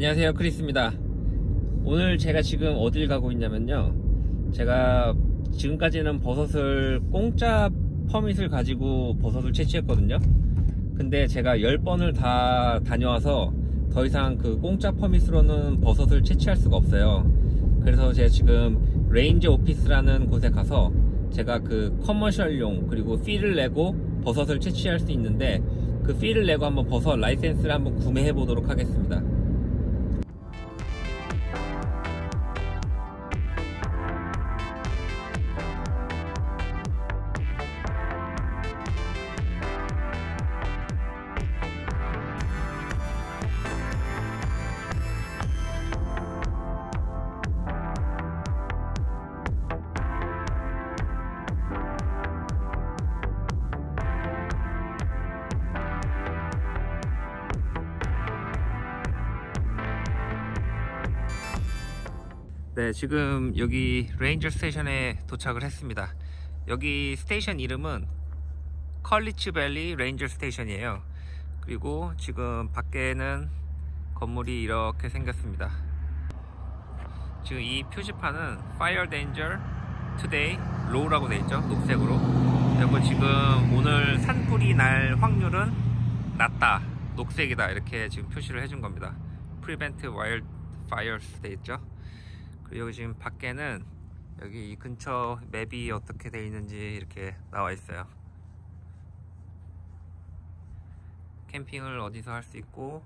안녕하세요. 크리스입니다. 오늘 제가 지금 어딜 가고 있냐면요. 제가 지금까지는 버섯을 공짜 permit을 가지고 버섯을 채취했거든요. 근데 제가 10번을 다 다녀와서 더 이상 그 공짜 permit으로는 버섯을 채취할 수가 없어요. 그래서 제가 지금 ranger office라는 곳에 가서 제가 그 commercial용 그리고 fee를 내고 버섯을 채취할 수 있는데 그 피를 내고 한번 버섯 라이센스를 한번 구매해 보도록 하겠습니다 네, 지금 여기 ranger station에 도착을 했습니다. 여기 스테이션 이름은 Cowlitz Valley Ranger Station이에요. 그리고 지금 밖에는 건물이 이렇게 생겼습니다. 지금 이 표지판은 Fire Danger Today Low라고 되어 있죠. 녹색으로. 그리고 지금 오늘 산불이 날 확률은 낮다. 녹색이다. 이렇게 지금 표시를 해준 겁니다. Prevent Wildfires 되어 있죠. 여기 지금 밖에는 여기 이 근처 맵이 어떻게 되어 있는지 이렇게 나와 있어요. 캠핑을 어디서 할 수 있고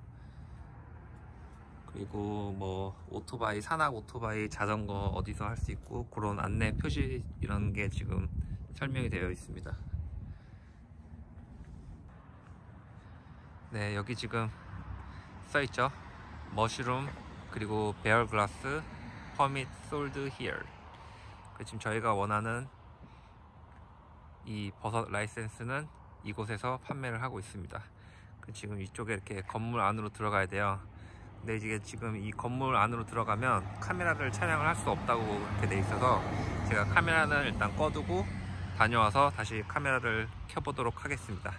그리고 뭐 오토바이 산악 오토바이 자전거 어디서 할 수 있고 그런 안내 표시 이런 게 지금 설명이 되어 있습니다. 네 여기 지금 써 있죠? 머쉬룸 그리고 베어 글라스 permit sold here. 지금 저희가 원하는 이 버섯 라이센스는 이곳에서 판매를 하고 있습니다. 지금 이쪽에 이렇게 건물 안으로 들어가야 돼요. 근데 이게 지금 이 건물 안으로 들어가면 카메라를 촬영을 할 수 없다고 이렇게 돼 있어서 제가 카메라는 일단 꺼두고 다녀와서 다시 카메라를 켜보도록 하겠습니다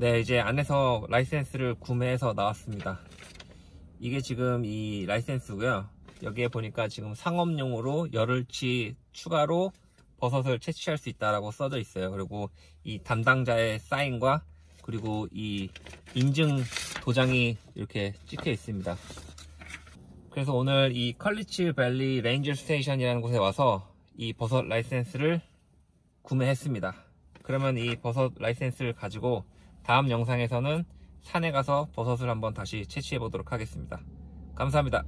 네 이제 안에서 라이센스를 구매해서 나왔습니다. 이게 지금 이 라이센스고요. 여기에 보니까 지금 상업용으로 열흘치 추가로 버섯을 채취할 수 있다라고 써져 있어요. 그리고 이 담당자의 사인과 그리고 이 인증 도장이 이렇게 찍혀 있습니다. 그래서 오늘 이 Cowlitz Valley Ranger Station이라는 곳에 와서 이 버섯 라이센스를 구매했습니다. 그러면 이 버섯 라이센스를 가지고 다음 영상에서는 산에 가서 버섯을 한번 다시 채취해 보도록 하겠습니다. 감사합니다.